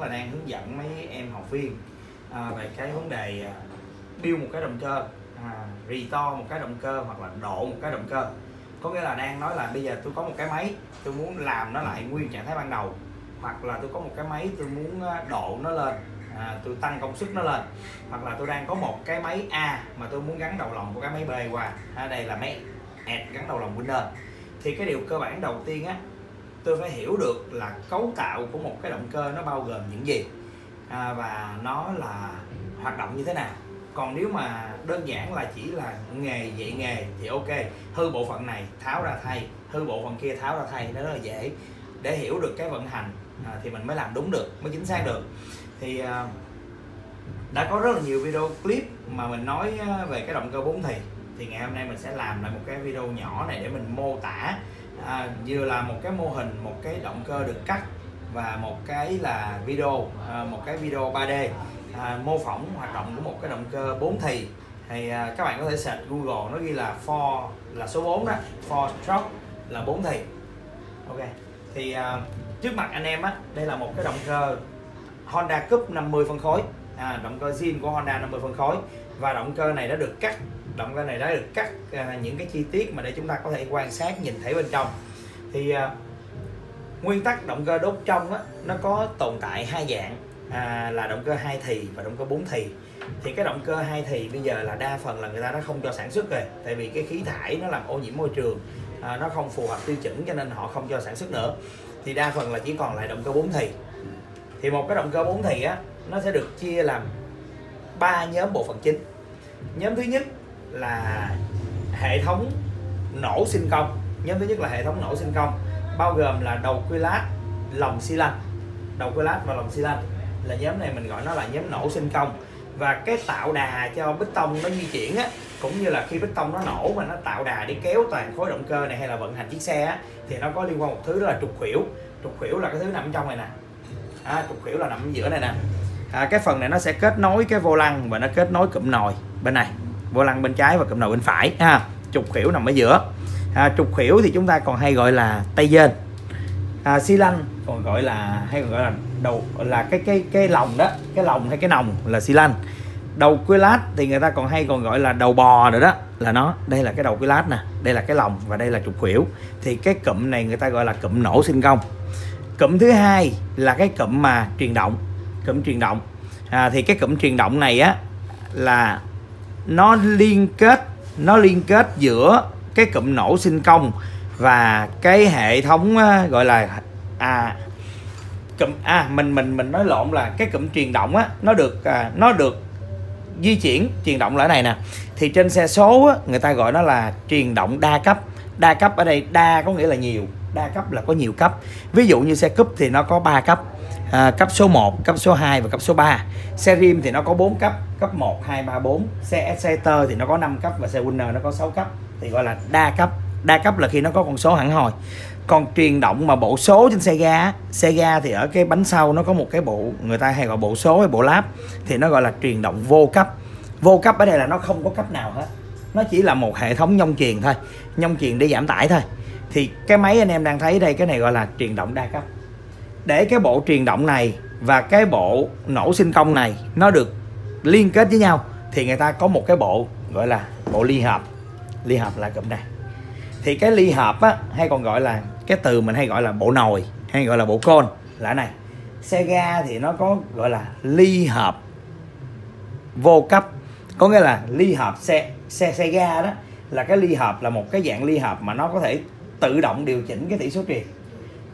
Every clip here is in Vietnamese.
Là đang hướng dẫn mấy em học viên à, Về cái vấn đề à, build một cái động cơ à, Restore một cái động cơ hoặc là độ một cái động cơ. Có nghĩa là đang nói là bây giờ tôi có một cái máy Tôi muốn làm nó lại nguyên trạng thái ban đầu Hoặc là tôi có một cái máy tôi muốn à, độ nó lên à, Tôi tăng công suất nó lên Hoặc là tôi đang có một cái máy A Mà tôi muốn gắn đầu lòng của cái máy B qua. À, Đây là máy ẹt gắn đầu lòng Windows. Thì cái điều cơ bản đầu tiên á tôi phải hiểu được là cấu tạo của một cái động cơ nó bao gồm những gì à, và nó là hoạt động như thế nào. Còn nếu mà đơn giản là chỉ là nghề dạy nghề thì ok hư bộ phận này tháo ra thay hư bộ phận kia tháo ra thay nó rất là dễ. Để hiểu được cái vận hành à, thì mình mới làm đúng được mới chính xác được. Thì à, đã có rất là nhiều video clip mà mình nói à, về cái động cơ bốn thì thì ngày hôm nay mình sẽ làm lại một cái video nhỏ này để mình mô tả à, vừa là một cái mô hình một cái động cơ được cắt và một cái là video à, một cái video 3D à, mô phỏng hoạt động của một cái động cơ 4 thì thì à, các bạn có thể search Google nó ghi là for là số 4 đó for stroke là 4 thì. Ok thì à, trước mặt anh em á đây là một cái động cơ Honda Cup 50 phân khối. À, động cơ zin của Honda 50 phân khối. Và động cơ này đã được cắt động cơ này đã được cắt à, những cái chi tiết mà để chúng ta có thể quan sát nhìn thấy bên trong. Thì à, nguyên tắc động cơ đốt trong á, nó có tồn tại hai dạng à, là động cơ hai thì và động cơ bốn thì. Thì cái động cơ hai thì bây giờ là đa phần là người ta đã không cho sản xuất rồi tại vì cái khí thải nó làm ô nhiễm môi trường à, nó không phù hợp tiêu chuẩn cho nên họ không cho sản xuất nữa. Thì đa phần là chỉ còn lại động cơ bốn thì. Thì một cái động cơ bốn thì á nó sẽ được chia làm ba nhóm bộ phận chính. Nhóm thứ nhất là hệ thống nổ sinh công. Nhóm thứ nhất là hệ thống nổ sinh công bao gồm là đầu quy lát lồng xi lanh. Đầu quy lát và lồng xi lanh là nhóm này mình gọi nó là nhóm nổ sinh công. Và cái tạo đà cho bích tông nó di chuyển á cũng như là khi bích tông nó nổ mà nó tạo đà để kéo toàn khối động cơ này hay là vận hành chiếc xe á, thì nó có liên quan một thứ đó là trục khuỷu. Trục khuỷu là cái thứ nằm trong này nè. À, trục khuỷu là nằm ở giữa này nè. À, cái phần này nó sẽ kết nối cái vô lăng và nó kết nối cụm nồi bên này vô lăng bên trái và cụm đầu bên phải ha. Trục khỉu nằm ở giữa. À, trục khỉu thì chúng ta còn hay gọi là tay dên. À, xi lanh còn gọi là hay còn gọi là đầu là cái cái cái lòng đó cái lòng hay cái nòng là xi lanh. Đầu quy lát thì người ta còn hay còn gọi là đầu bò nữa đó là nó. Đây là cái đầu quy lát nè đây là cái lòng và đây là trục khuỷu. Thì cái cụm này người ta gọi là cụm nổ sinh công. Cụm thứ hai là cái cụm mà truyền động cụm truyền động. À, thì cái cụm truyền động này á là nó liên kết nó liên kết giữa cái cụm nổ sinh công và cái hệ thống ờ, gọi là à cụm à mình mình mình nói lộn là cái cụm truyền động á nó được à, nó được di chuyển truyền động lại này nè. Thì trên xe số á, người ta gọi nó là truyền động đa cấp. Đa cấp ở đây đa có nghĩa là nhiều đa cấp là có nhiều cấp. Ví dụ như xe cúp thì nó có 3 cấp à, cấp số 1 cấp số 2 và cấp số 3 xe rim thì nó có 4 cấp cấp 1 2 3 4 xe exciter thì nó có 5 cấp và xe winner nó có 6 cấp. Thì gọi là đa cấp. Đa cấp là khi nó có con số hẳn hồi còn truyền động mà bộ số trên xe ga xe ga thì ở cái bánh sau nó có một cái bộ người ta hay gọi bộ số hay bộ láp thì nó gọi là truyền động vô cấp. Vô cấp ở đây là nó không có cấp nào hết. Nó chỉ là một hệ thống nhông truyền thôi nhông truyền để giảm tải thôi. Thì cái máy anh em đang thấy đây cái này gọi là truyền động đa cấp để cái bộ truyền động này và cái bộ nổ sinh công này nó được liên kết với nhau, thì người ta có một cái bộ gọi là bộ ly hợp. Ly hợp là cụm này. Thì cái ly hợp á, hay còn gọi là, cái từ mình hay gọi là bộ nồi, hay gọi là bộ côn, là này. Xe ga thì nó có gọi là ly hợp vô cấp. Có nghĩa là ly hợp xe xe xe ga đó, là cái ly hợp là một cái dạng ly hợp mà nó có thể tự động điều chỉnh cái tỷ số truyền.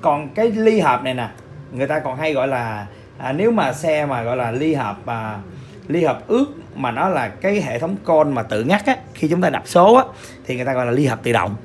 Còn cái ly hợp này nè người ta còn hay gọi là à, nếu mà xe mà gọi là ly hợp à, ly hợp ướt mà nó là cái hệ thống con mà tự ngắt á khi chúng ta đập số á thì người ta gọi là ly hợp tự động.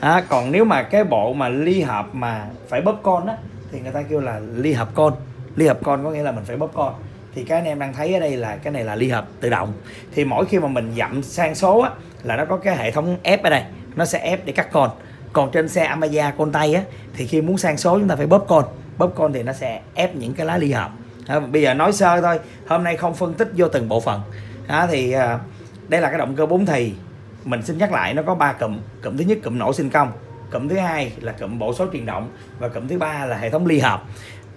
À, còn nếu mà cái bộ mà ly hợp mà phải bóp con á thì người ta kêu là ly hợp con. Ly hợp con có nghĩa là mình phải bóp con. Thì cái anh em đang thấy ở đây là cái này là ly hợp tự động. Thì mỗi khi mà mình dặm sang số á là nó có cái hệ thống ép ở đây. Nó sẽ ép để cắt con. Còn trên xe Amaya con tay á thì khi muốn sang số chúng ta phải bóp con popcorn con thì nó sẽ ép những cái lá ly hợp. À, bây giờ nói sơ thôi hôm nay không phân tích vô từng bộ phận. À, thì à, đây là cái động cơ bốn thì. Mình xin nhắc lại nó có ba cụm. Cụm thứ nhất cụm nổ sinh công. Cụm thứ hai là cụm bộ số truyền động. Và cụm thứ ba là hệ thống ly hợp.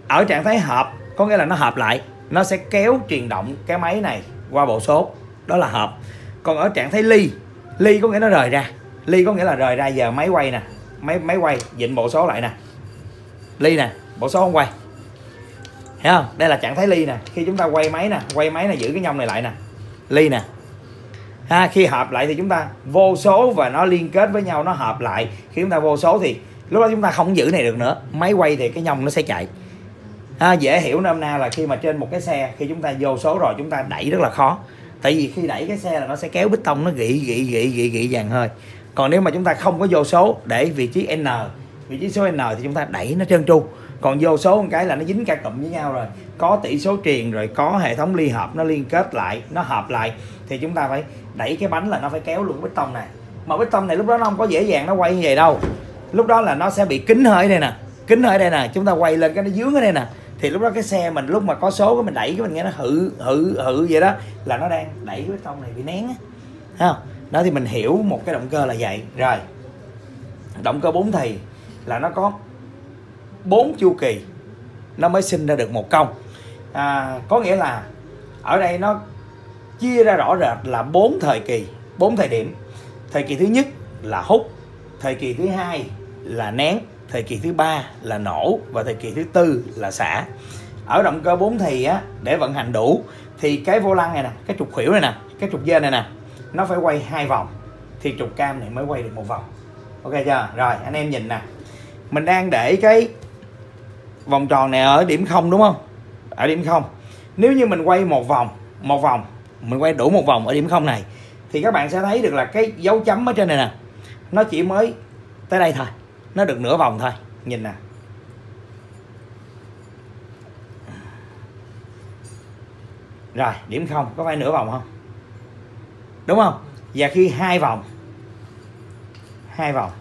Ở trạng thái hợp có nghĩa là nó hợp lại. Nó sẽ kéo truyền động cái máy này qua bộ số. Đó là hợp. Còn ở trạng thái ly ly có nghĩa nó rời ra. Ly có nghĩa là rời ra giờ máy quay nè. Máy máy quay dịnh bộ số lại nè. Ly nè bộ số không quay. Thấy không? Đây là trạng thái ly nè. Khi chúng ta quay máy nè quay máy là giữ cái nhông này lại nè. Ly nè. Ha khi hợp lại thì chúng ta vô số và nó liên kết với nhau nó hợp lại. Khi chúng ta vô số thì lúc đó chúng ta không giữ này được nữa. Máy quay thì cái nhông nó sẽ chạy. Ha, dễ hiểu nôm na là khi mà trên một cái xe khi chúng ta vô số rồi chúng ta đẩy rất là khó. Tại vì khi đẩy cái xe là nó sẽ kéo bít tông nó gị gị gị gị gị dàn hơi. Còn nếu mà chúng ta không có vô số để vị trí n vị trí số n thì chúng ta đẩy nó trơn tru. Còn vô số một cái là nó dính cả cụm với nhau rồi. Có tỷ số truyền rồi, có hệ thống ly hợp nó liên kết lại, nó hợp lại. Thì chúng ta phải đẩy cái bánh là nó phải kéo luôn bít tông này. Mà bít tông này lúc đó nó không có dễ dàng nó quay như vậy đâu. Lúc đó là nó sẽ bị kính hơi đây nè, kính hơi đây nè, chúng ta quay lên cái nó dướng ở đây nè. Thì lúc đó cái xe mình, lúc mà có số cái mình đẩy cái mình nghe nó hự hự hự vậy đó, là nó đang đẩy cái bít tông này bị nén á. Ha đó thì mình hiểu một cái động cơ là vậy. Rồi, động cơ bốn thì là nó có bốn chu kỳ nó mới sinh ra được một công. À, có nghĩa là ở đây nó chia ra rõ rệt là bốn thời kỳ bốn thời điểm. Thời kỳ thứ nhất là hút thời kỳ thứ hai là nén thời kỳ thứ ba là nổ và thời kỳ thứ tư là xả. Ở động cơ bốn thì á để vận hành đủ thì cái vô lăng này nè cái trục khuỷu này nè cái trục dê này nè nó phải quay hai vòng. Thì trục cam này mới quay được một vòng. Ok chưa? Rồi anh em nhìn nè mình đang để cái vòng tròn này ở điểm không, đúng không? Ở điểm không. Nếu như mình quay một vòng một vòng, mình quay đủ một vòng ở điểm không này, thì các bạn sẽ thấy được là cái dấu chấm ở trên này nè, nó chỉ mới tới đây thôi. Nó được nửa vòng thôi. Nhìn nè. Rồi, điểm không, có phải nửa vòng không? Đúng không? Và khi hai vòng hai vòng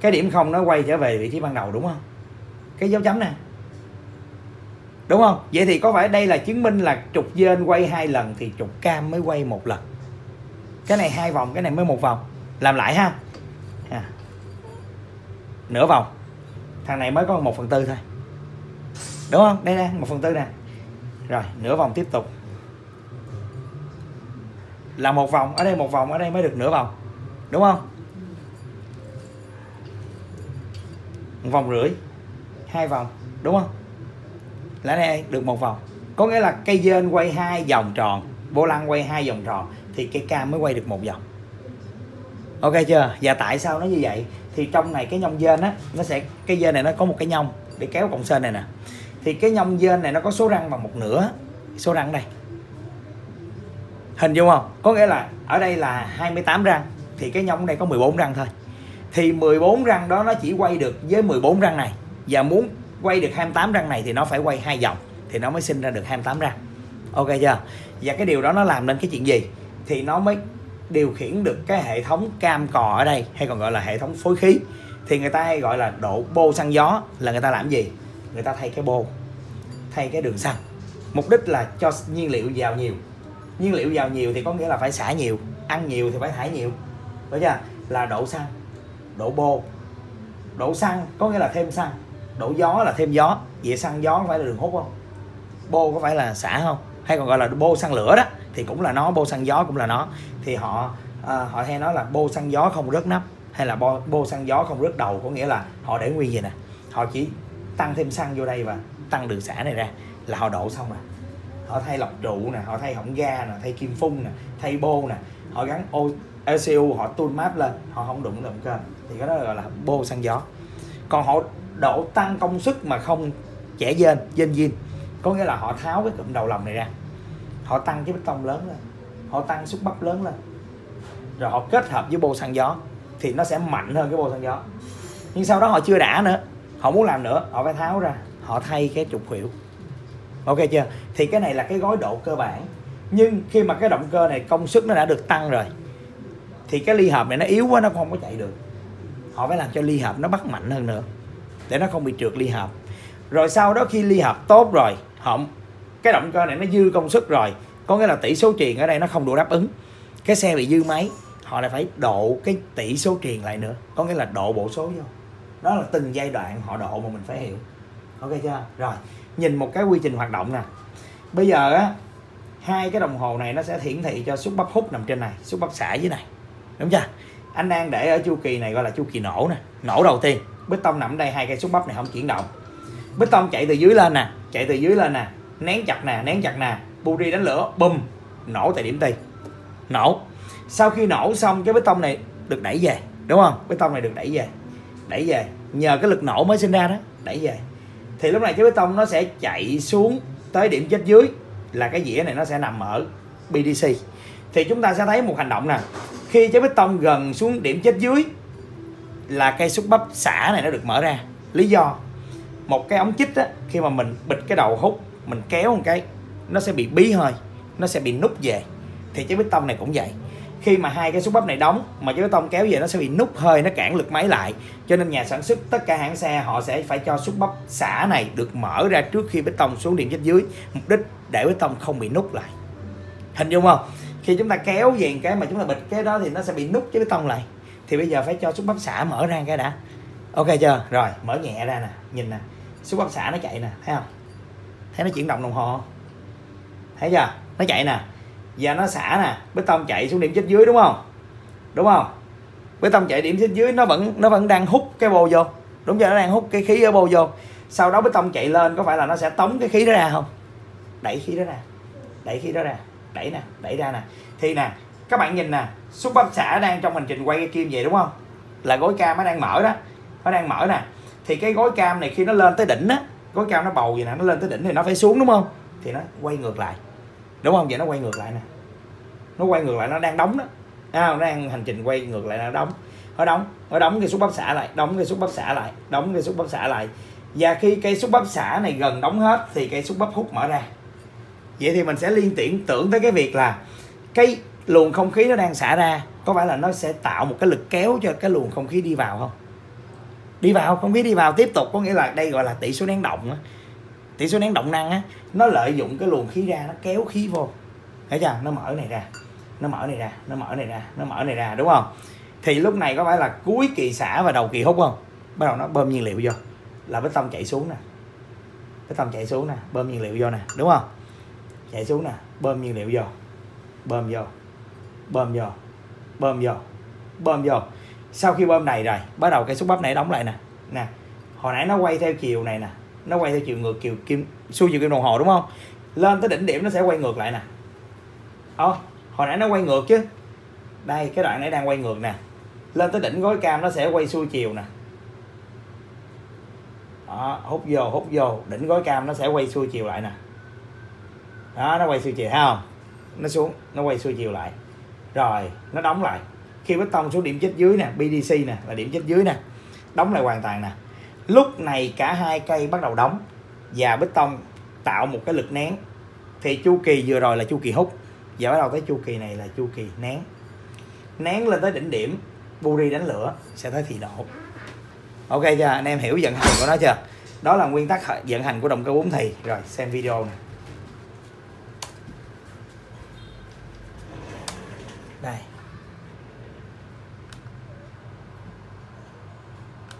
cái điểm không nó quay trở về vị trí ban đầu đúng không? Cái dấu chấm nè. Đúng không? Vậy thì có phải đây là chứng minh là trục dên quay hai lần thì trục cam mới quay một lần? Cái này hai vòng, cái này mới một vòng. Làm lại ha. À. nửa vòng. Thằng này mới có một phần tư thôi. Đúng không? Đây nè, một phần tư nè. Rồi, nửa vòng tiếp tục. Là một vòng, ở đây một vòng, ở đây mới được nửa vòng. Đúng không? Vòng rưỡi, hai vòng, đúng không? Lá này được một vòng. Có nghĩa là cây dên quay hai vòng tròn, vô lăng quay hai vòng tròn, thì cây cam mới quay được một vòng. Ok chưa? Và tại sao nó như vậy? Thì trong này cái nhông dên á, nó sẽ, cái dên này nó có một cái nhông để kéo cọng sên này nè. Thì cái nhông dên này nó có số răng bằng một nửa. Số răng đây. Hình dung không? Có nghĩa là ở đây là 28 răng, thì cái nhông đây có 14 răng thôi thì 14 răng đó nó chỉ quay được với 14 răng này. Và muốn quay được 28 răng này thì nó phải quay hai vòng thì nó mới sinh ra được 28 răng. Ok chưa? Và cái điều đó nó làm nên cái chuyện gì? Thì nó mới điều khiển được cái hệ thống cam cò ở đây, hay còn gọi là hệ thống phối khí. Thì người ta hay gọi là độ bô xăng gió, là người ta làm gì? Người ta thay cái bô, thay cái đường xăng. Mục đích là cho nhiên liệu vào nhiều. Nhiên liệu vào nhiều thì có nghĩa là phải xả nhiều, ăn nhiều thì phải thải nhiều. Phải chưa? Là độ xăng độ bô. Độ xăng có nghĩa là thêm xăng. Đổ gió là thêm gió. Vậy xăng gió phải là đường hút không? Bô có phải là xả không? Hay còn gọi là bô xăng lửa đó thì cũng là nó bô xăng gió cũng là nó. Thì họ à, họ hay nói là bô xăng gió không rớt nắp hay là bô, bô xăng gió không rớt đầu có nghĩa là họ để nguyên gì nè? Họ chỉ tăng thêm xăng vô đây và tăng đường xả này ra là họ đổ xong rồi. Họ thay lọc trụ nè họ thay hỏng ga nè thay kim phun nè thay bô nè. Họ gắn ô ECU họ tool map lên họ không đụng động cơ thì cái đó gọi là bô xăng gió. Còn họ độ tăng công suất mà không trẻ dên dên diên có nghĩa là họ tháo cái cụm đầu lồng này ra. Họ tăng cái bê tông lớn lên, họ tăng xúc bắp lớn lên. Rồi họ kết hợp với bô xăng gió thì nó sẽ mạnh hơn cái bô xăng gió. Nhưng sau đó họ chưa đã nữa, họ muốn làm nữa, họ phải tháo ra, họ thay cái trục khuỷu. Ok chưa? Thì cái này là cái gói độ cơ bản. Nhưng khi mà cái động cơ này công suất nó đã được tăng rồi, thì cái ly hợp này nó yếu quá, nó không có chạy được họ phải làm cho ly hợp nó bắt mạnh hơn nữa, để nó không bị trượt ly hợp rồi sau đó khi ly hợp tốt rồi, họ, cái động cơ này nó dư công suất rồi, có nghĩa là tỷ số truyền ở đây nó không đủ đáp ứng. Cái xe bị dư máy, họ lại phải độ cái tỷ số truyền lại nữa, có nghĩa là độ bộ số vô. Đó là từng giai đoạn họ độ mà mình phải hiểu. Ok chưa? Rồi, nhìn một cái quy trình hoạt động nè. Bây giờ á, hai cái đồng hồ này nó sẽ hiển thị cho xúc bắp hút nằm trên này xúc bắp xả dưới này. Đúng chưa? Anh đang để ở chu kỳ này gọi là chu kỳ nổ nè, nổ đầu tiên. Bê tông nằm đây, hai cây xúc bắp này không chuyển động. Bê tông chạy từ dưới lên nè, chạy từ dưới lên nè, nén chặt nè, nén chặt nè buri đánh lửa, bùm, nổ tại điểm T. Nổ. Sau khi nổ xong, cái bê tông này được đẩy về, đúng không? Bê tông này được đẩy về đẩy về. Nhờ cái lực nổ mới sinh ra đó, đẩy về. Thì lúc này cái bê tông nó sẽ chạy xuống tới điểm chết dưới, là cái dĩa này nó sẽ nằm ở BDC thì chúng ta sẽ thấy một hành động nè khi trái bê tông gần xuống điểm chết dưới là cây xúc bắp xả này nó được mở ra. Lý do, một cái ống chích á, khi mà mình bịt cái đầu hút, mình kéo một cái, nó sẽ bị bí hơi, nó sẽ bị nút về. Thì trái bê tông này cũng vậy. Khi mà hai cái xúc bắp này đóng, mà trái bê tông kéo về nó sẽ bị nút hơi, nó cản lực máy lại. Cho nên nhà sản xuất, tất cả hãng xe họ sẽ phải cho xúc bắp xả này được mở ra trước khi bê tông xuống điểm chết dưới. Mục đích để bê tông không bị nút lại. Hình dung không? Khi chúng ta kéo dàn cái mà chúng ta bịt cái đó thì nó sẽ bị nút cái bê tông lại. Thì bây giờ phải cho xúc bắp xả mở ra cái đã. Ok chưa? Rồi, mở nhẹ ra nè, nhìn nè. Xúc bắp xả nó chạy nè, thấy không? Thấy nó chuyển động đồng hồ thấy chưa? Nó chạy nè. Và nó xả nè, bê tông chạy xuống điểm chết dưới đúng không? Đúng không? Bê tông chạy điểm chết dưới nó vẫn nó vẫn đang hút cái bô vô. Đúng chưa? Nó đang hút cái khí ở bô vô. Sau đó bê tông chạy lên có phải là nó sẽ tống cái khí đó ra không? Đẩy khí đó ra. Đẩy khí đó ra đẩy nè đẩy ra nè. Thì nè các bạn nhìn nè xúc bắp xả đang trong hành trình quay cái kim vậy đúng không? Là gối cam nó đang mở đó nó đang mở nè. Thì cái gối cam này khi nó lên tới đỉnh á gối cam nó bầu vậy nè nó lên tới đỉnh thì nó phải xuống đúng không? Thì nó quay ngược lại. Đúng không? Vậy nó quay ngược lại nè. Nó quay ngược lại nó đang đóng đó. À, nó đang hành trình quay ngược lại nó đóng. Nó đóng nó đóng cái xúc bắp xả lại đóng cái xúc bắp xả lại đóng cái xúc bắp xả lại. Và khi cây xúc bắp xả này gần đóng hết thì cây xúc bắp hút mở ra vậy thì mình sẽ liên tưởng tưởng tới cái việc là cái luồng không khí nó đang xả ra, có phải là nó sẽ tạo một cái lực kéo cho cái luồng không khí đi vào không? Đi vào, không khí đi vào tiếp tục có nghĩa là đây gọi là tỷ số nén động á. Tỷ số nén động năng á, nó lợi dụng cái luồng khí ra, nó kéo khí vô. Thấy chưa? Nó mở này ra, nó mở này ra, nó mở này ra, nó mở này ra, đúng không? Thì lúc này có phải là cuối kỳ xả và đầu kỳ hút không? Bắt đầu nó bơm nhiên liệu vô. Là bê tông chạy xuống nè. Bê tông chạy xuống nè, bơm nhiên liệu vô nè, đúng không? Nhảy xuống nè bơm nhiên liệu vô. Bơm vô. Bơm vô. Bơm vô. Bơm vô. Sau khi bơm này rồi bắt đầu cái xúc bắp này đóng lại nè. Nè hồi nãy nó quay theo chiều này nè. Nó quay theo chiều ngược chiều kim xuôi chiều kim đồng hồ đúng không? Lên tới đỉnh điểm nó sẽ quay ngược lại nè. Ô hồi nãy nó quay ngược chứ. Đây cái đoạn này đang quay ngược nè. Lên tới đỉnh gối cam nó sẽ quay xuôi chiều nè. Đó, hút vô hút vô. Đỉnh gối cam nó sẽ quay xuôi chiều lại nè đó, nó quay xuôi chiều, thấy không? Nó xuống, nó quay xuôi chiều lại. Rồi, nó đóng lại. Khi bê tông xuống điểm chết dưới nè BDC nè, là điểm chết dưới nè, đóng lại hoàn toàn nè. Lúc này cả hai cây bắt đầu đóng và bê tông tạo một cái lực nén. Thì chu kỳ vừa rồi là chu kỳ hút và bắt đầu tới chu kỳ này là chu kỳ nén. Nén lên tới đỉnh điểm, buri đánh lửa, sẽ tới thì nổ ok chưa? Anh em hiểu vận hành của nó chưa? Đó là nguyên tắc vận hành của động cơ bốn thì rồi, xem video nè. Đây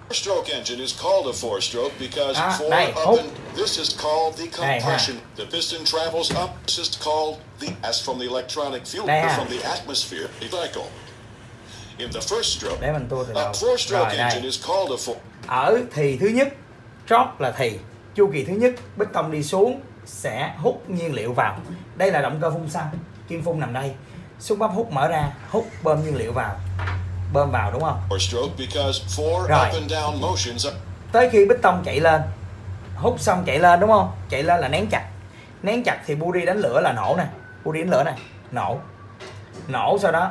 Four-stroke engine is called a four-stroke because Ah, four này, up hút. and this is called the compression. The piston travels up. This is called the as from the electronic fuel ha. from the atmosphere cycle. In the first stroke, để mình tua từ a đầu four-stroke rồi engine đây is called a four. ở thì thứ nhất drop là thì chu kỳ thứ nhất bê tông đi xuống sẽ hút nhiên liệu vào đây là động cơ phun xăng kim phun nằm đây xúc bắp hút mở ra hút bơm nhiên liệu vào. Bơm vào đúng không? Rồi. tới khi bích tông chạy lên. Hút xong chạy lên đúng không? Chạy lên là nén chặt. Nén chặt thì buri đánh lửa là nổ nè. Buri đánh lửa nè. Nổ. Nổ sau đó.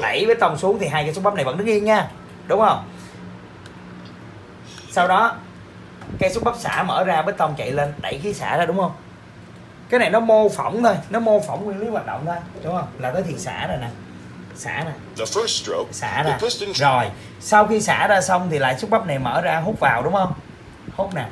Đẩy bê tông xuống thì hai cái xúc bắp này vẫn đứng yên nha. Đúng không? Sau đó cây xúc bắp xả mở ra bê tông chạy lên đẩy khí xả ra đúng không cái này nó mô phỏng thôi nó mô phỏng nguyên lý hoạt động thôi đúng không là tới thì xả rồi nè xả nè xả ra rồi sau khi xả ra xong thì lại xúc bắp này mở ra hút vào đúng không hút nè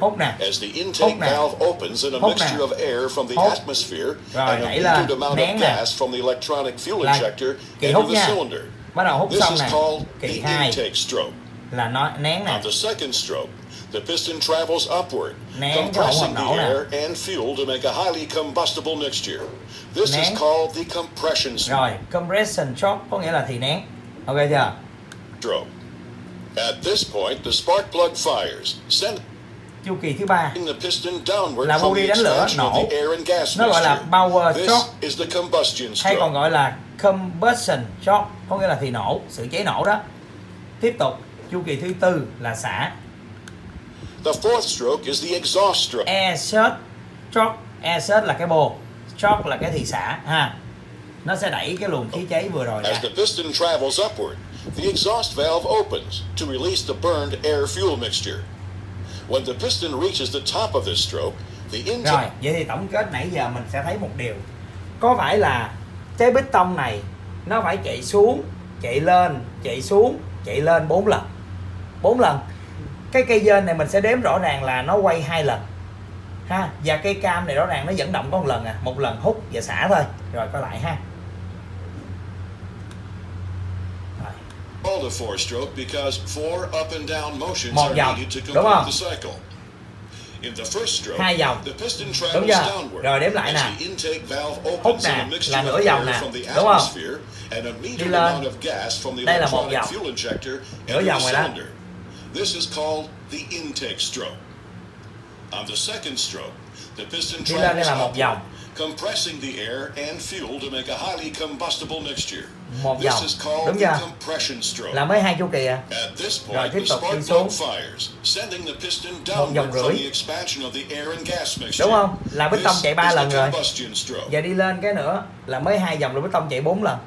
Hút nè. as the intake Hút nè. valve opens and a Hút nè. mixture of air from the Hút. atmosphere Rồi, metered amount Nén of nè. gas from the electronic fuel Là injector kỳ hút the nha. cylinder. bắt đầu hút xong nè kỳ the 2 intake stroke. là nó nén nè the stroke, piston travels upward, compressing the air and fuel to make a highly combustible mixture. This Nén. is called the compression rồi compression shock có nghĩa là thì nén ok chưa stroke. At this point, the spark plug fires, sending chu kỳ thứ ba the piston downward Là body the đánh lửa, nổ. the air and gas Nó gọi là power This shock. is the combustion hay còn stroke. gọi là combustion shock có nghĩa là thì nổ sự cháy nổ đó tiếp tục chu kỳ thứ tư là xả The fourth stroke is the exhaust stroke. shock air shot là cái bồ shock là cái thì xả ha. Nó sẽ đẩy cái luồng khí cháy vừa rồi ra. As the piston travels upward, the exhaust valve opens to release the burned air fuel mixture. When the piston reaches the top of this stroke, the rồi intake vậy thì tổng kết nãy giờ mình sẽ thấy một điều. Có phải là cái bít tông này nó phải chạy xuống chạy lên chạy xuống chạy lên bốn lần? Bốn lần cái cây dên này mình sẽ đếm rõ ràng là nó quay hai lần ha và cây cam này rõ ràng nó dẫn động có một lần à một lần hút và xả thôi rồi coi lại ha Một vòng, đúng complete không? the cycle. In the first stroke, Hai vòng. the piston Đúng chưa? downward Rồi đếm lại nè. Hút nè, là nửa vòng nè, đúng không? atmosphere and a metered lên. amount of gas from the Đây là một vòng. Nửa vòng rồi đó. This is called the intake stroke. On the second stroke, the piston travels là một upward, vòng. compressing the air and fuel to make a highly combustible mixture. Một This vòng. is called Đúng the chưa? compression stroke. là mới hai chu kỳ à At this Rồi, point, tiếp the tục đi spark xuống. plug fires, sending the piston vòng downward from rưỡi. the expansion of the air and gas mixture. Đúng không? Là bít tông This chạy ba is the lần rồi. combustion stroke. và đi lên cái nữa là mới hai vòng rồi bít tông chạy bốn lần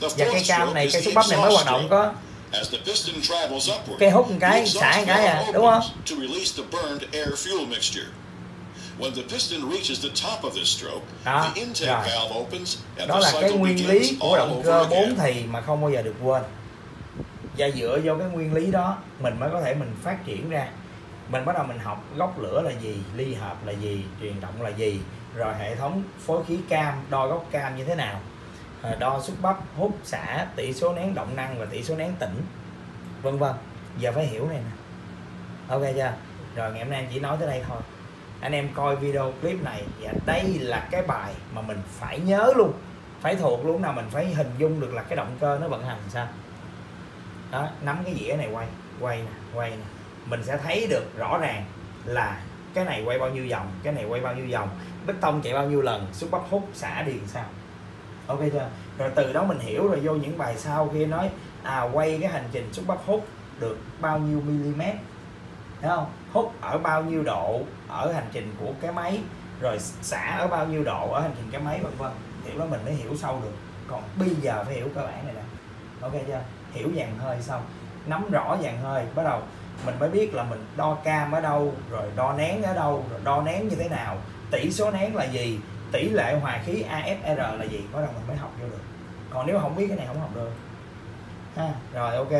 The và cây cam này the xúc bắp này mới hoạt động có As the piston travels upward, Cây hút một cái, xả một cái à, đúng không? opens To release the burned air fuel mixture. When the piston reaches the top of this stroke, Đó, the intake rồi. valve opens and đó the là cái nguyên lý của động cơ bốn thì mà không bao giờ được quên và dựa vô cái nguyên lý đó mình mới có thể mình phát triển ra mình bắt đầu mình học gốc lửa là gì ly hợp là gì truyền động là gì rồi hệ thống phối khí cam đo gốc cam như thế nào Ờ, đo xúc bắp, hút, xả, tỷ số nén động năng và tỷ số nén tĩnh vân vân. Giờ phải hiểu này nè. Ok chưa? Rồi ngày hôm nay em chỉ nói tới đây thôi. Anh em coi video clip này và đây là cái bài mà mình phải nhớ luôn. Phải thuộc luôn nào mình phải hình dung được là cái động cơ nó vận hành sao? Đó, nắm cái dĩa này quay quay nè quay nè. Mình sẽ thấy được rõ ràng là cái này quay bao nhiêu vòng, cái này quay bao nhiêu vòng bê tông chạy bao nhiêu lần xúc bắp hút, xả điền sao? Ok chưa? Rồi từ đó mình hiểu rồi, vô những bài sau khi nói à quay cái hành trình xúc bắp hút được bao nhiêu mm thấy không? Hút ở bao nhiêu độ ở hành trình của cái máy, rồi xả ở bao nhiêu độ ở hành trình cái máy, vân vân. Hiểu đó mình mới hiểu sâu được. Còn bây giờ phải hiểu cơ bản này nè. Ok chưa? Hiểu dàn hơi xong. Nắm rõ dàn hơi, bắt đầu mình mới biết là mình đo cam ở đâu, rồi đo nén ở đâu, rồi đo nén như thế nào, tỷ số nén là gì tỷ lệ hòa khí AFR là gì? Bắt đầu mình mới học vô được. Còn nếu không biết cái này không học được. Ha rồi ok.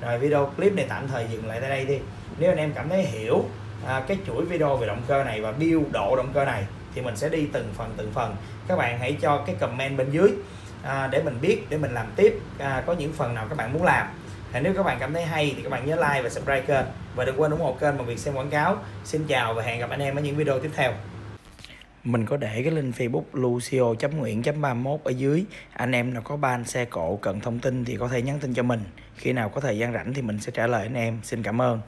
Rồi video clip này tạm thời dừng lại tại đây đi. Nếu anh em cảm thấy hiểu à, cái chuỗi video về động cơ này và biêu độ động cơ này thì mình sẽ đi từng phần từng phần. Các bạn hãy cho cái comment bên dưới à, để mình biết để mình làm tiếp à, có những phần nào các bạn muốn làm. À, nếu các bạn cảm thấy hay thì các bạn nhớ like và subscribe kênh. Và đừng quên ủng hộ kênh bằng việc xem quảng cáo. Xin chào và hẹn gặp anh em ở những video tiếp theo mình có để cái link Facebook Lucio Nguyễn.31 ở dưới. Anh em nào có ban xe cộ cần thông tin thì có thể nhắn tin cho mình. Khi nào có thời gian rảnh thì mình sẽ trả lời anh em. Xin cảm ơn.